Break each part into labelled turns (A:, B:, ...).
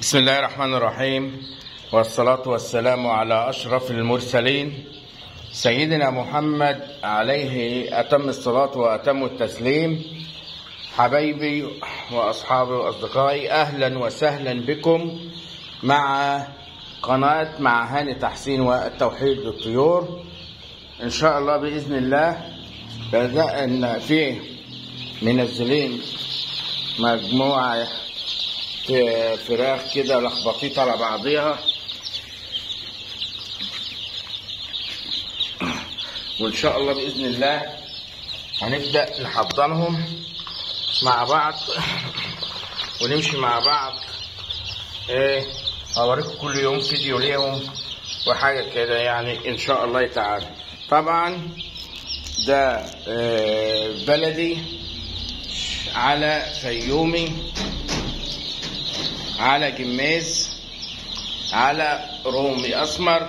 A: بسم الله الرحمن الرحيم. والصلاة والسلام على أشرف المرسلين. سيدنا محمد عليه أتم الصلاة وأتم التسليم. حبايبي وأصحابي وأصدقائي أهلا وسهلا بكم مع قناة مع هاني تحسين والتوحيد للطيور. إن شاء الله بإذن الله بدأنا فيه. منزلين مجموعة فراخ كده لخبطيطة على بعضيها. وإن شاء الله بإذن الله هنبدأ نحضنهم مع بعض. ونمشي مع بعض إيه أوريكم كل يوم فيديو ليهم وحاجة كده يعني إن شاء الله تعالى. طبعا ده آه، بلدي على فيومي. على جميز على رومي أسمر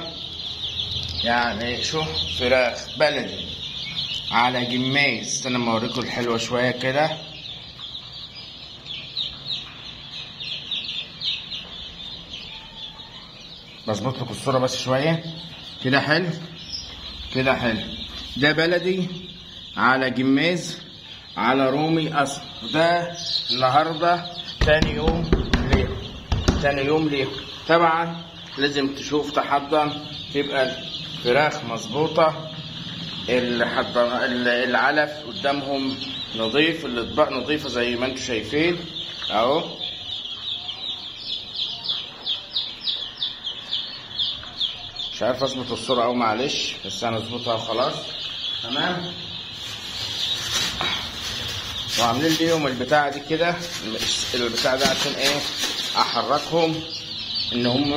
A: يعني شوف فراخ بلدي. على جميز استنى اما أوريكم الحلوة شوية كده. بظبط لكم الصورة بس شوية. كده حلو؟ كده حلو. ده بلدي على جميز على رومي اصفر ده النهارده تاني يوم. تاني يوم ليه طبعا لازم تشوف تحضن تبقى الفراخ الحضن العلف قدامهم نظيف الإطباق نظيفة زي ما أنتم شايفين. أهو. مش عارف أظبط الصورة أو معلش بس أنا أظبطها وخلاص. تمام. وعاملين ليهم البتاعة دي كده البتاع ده عشان إيه؟ أحركهم إن هم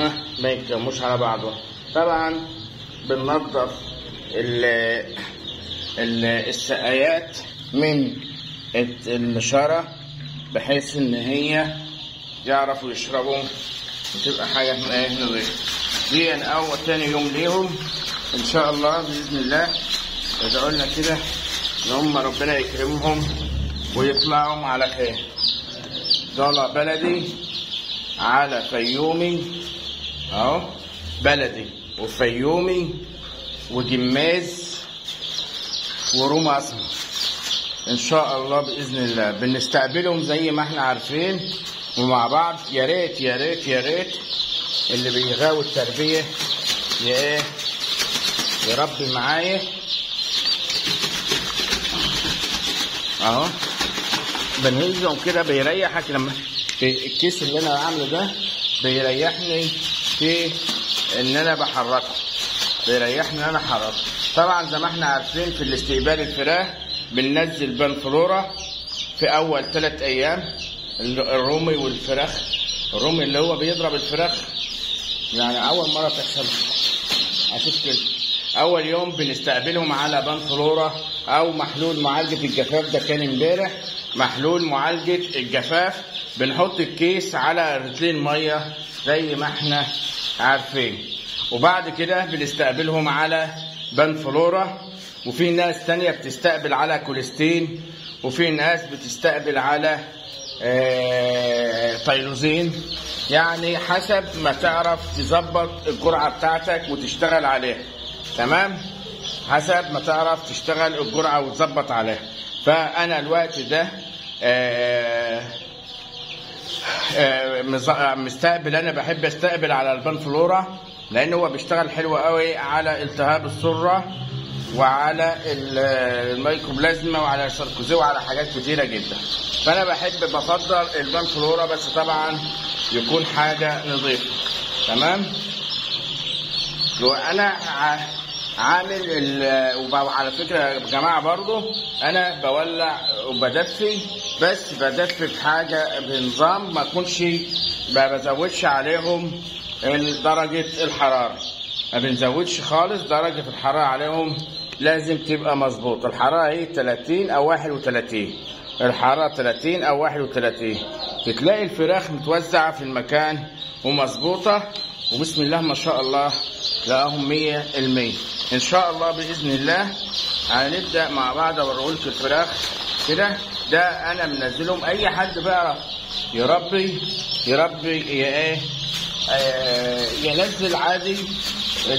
A: ما يتجموش على بعضهم طبعا بننظف ال ال السقايات من النشارة بحيث إن هي يعرفوا يشربوا وتبقى حاجة إيه؟ نظيفة دي أول تاني يوم ليهم. إن شاء الله بإذن الله. ادعوا لنا كده إن هم ربنا يكرمهم. ويطلعوا على خير. طالع بلدي. على فيومي أهو بلدي. وفيومي وجماز وروم اسمر إن شاء الله بإذن الله. بنستقبلهم زي ما إحنا عارفين ومع بعض. يا ريت يا ريت يا ريت. اللي بيغاوي التربية يا إيه؟ يربي معايا. أهو. بنهزهم كده بيريحك لما في الكيس اللي أنا عامله ده بيريحني في إن أنا بحركه بيريحني إن أنا أحركه. طبعا زي ما إحنا عارفين في الاستقبال الفراخ بننزل بنفلورا في أول ثلاث أيام الرومي والفراخ الرومي اللي هو بيضرب الفراخ. يعني أول مرة تحصل. أشوف كده. أول يوم بنستقبلهم على بنفلورا أو محلول معالجه الجفاف ده كان امبارح. محلول معالجة الجفاف بنحط الكيس على لترين مية زي ما إحنا عارفين. وبعد كده بنستقبلهم على بنفلورا وفي ناس تانية بتستقبل على كوليستين وفي ناس بتستقبل على آه تايروزين. يعني حسب ما تعرف تظبط الجرعة بتاعتك وتشتغل عليها. تمام؟ حسب ما تعرف تشتغل الجرعة وتظبط عليها. فأنا الوقت ده مستقبل أنا بحب أستقبل على البنفلورا لأن هو بيشتغل حلو قوي على التهاب السرة وعلى الميكوبلازما وعلى الساركوزي وعلى حاجات كتيرة جدا. فأنا بحب بفضل البنفلورا بس طبعا يكون حاجة نظيفة. تمام؟ وأنا عامل وعلى فكرة يا جماعة برضو أنا بولع وبدفي بس بدفي بحاجه بنظام ما أكونش ما بزودش عليهم درجة الحرارة. ما بنزودش خالص درجة الحرارة عليهم لازم تبقى مظبوط. الحرارة هي 30 أو 31 الحرارة 30 أو 31 بتلاقي الفراخ متوزعة في المكان ومظبوطة وبسم الله ما شاء الله تلاقيهم 100% إن شاء الله بإذن الله هنبدأ مع بعض اوريكم الفراخ كده. ده أنا منزلهم. أي حد بيعرف يربي يربي ي- إيه آه، ينزل عادي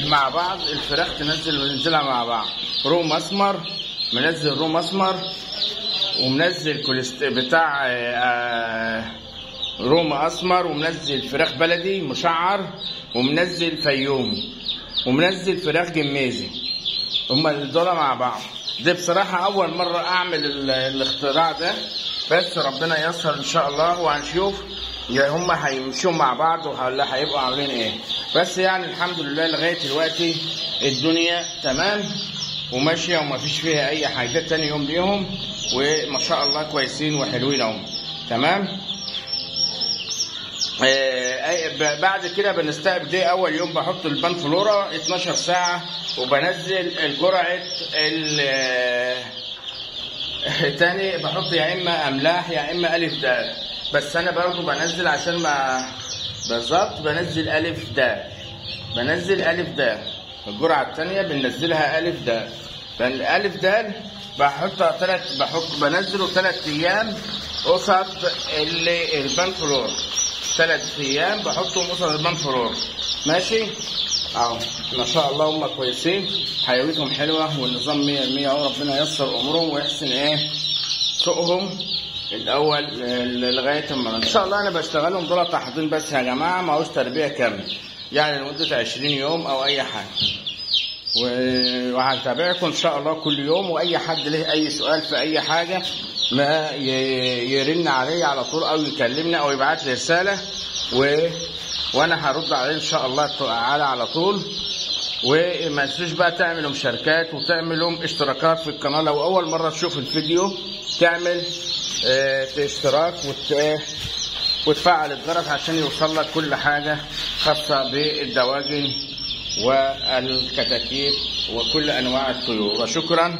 A: مع بعض. الفراخ تنزل وننزلها مع بعض. روم أسمر منزل روم أسمر ومنزل كوليست بتاع آه، روم أسمر ومنزل فراخ بلدي مشعر ومنزل فيومي ومنزل فراخ جميزي هما دول مع بعض. دي بصراحة أول مرة أعمل ال- الاختراع ده. بس ربنا ييسر إن شاء الله وهنشوف. يا هما هيمشوا مع بعض ولا هيبقوا عاملين إيه. بس يعني الحمد لله لغاية دلوقتي الدنيا تمام وماشية وما فيش فيها أي حاجة تاني يوم ليهم. وما شاء الله كويسين وحلوين أهو. تمام؟ بعد كده بنستقبل دي أول يوم بحط البنفلورا 12 ساعة وبنزل الجرعة ال آه، بحط يا إما أملاح يا إما ألف دال. بس أنا برضه بنزل عشان ما بالظبط بنزل ألف دال. بنزل ألف دال. الجرعة الثانية بننزلها ألف دال. فال- ألف دال بحطها ثلاث بحط بنزله ثلاث أيام قصد اللي البنفلور ثلاث أيام بحطهم قصد البنفلور ماشي؟ أهو ما شاء الله هم كويسين. حيويتهم حلوة والنظام 100% أهو ربنا ييسر أمورهم ويحسن إيه؟ سوقهم. الأول لغايه ما إن شاء الله أنا بشتغلهم دول تحضير بس يا جماعة ما هوش تربية كاملة. يعني لمدة 20 يوم أو أي حاجة. وهتابعكم إن شاء الله كل يوم وأي حد له أي سؤال في أي حاجة ما يرن عليا على طول أو يكلمني أو يبعت لي رسالة و... وأنا هرد عليه إن شاء الله تعالى على طول. وما تنسوش بقى تعملوا مشاركات وتعملوا اشتراكات في القناة. لو أول مرة تشوف الفيديو تعمل آه اشتراك وت... وتفعل الجرس عشان يوصل لك كل حاجة خاصة بالدواجن والكتاكيت وكل أنواع الطيور. وشكرا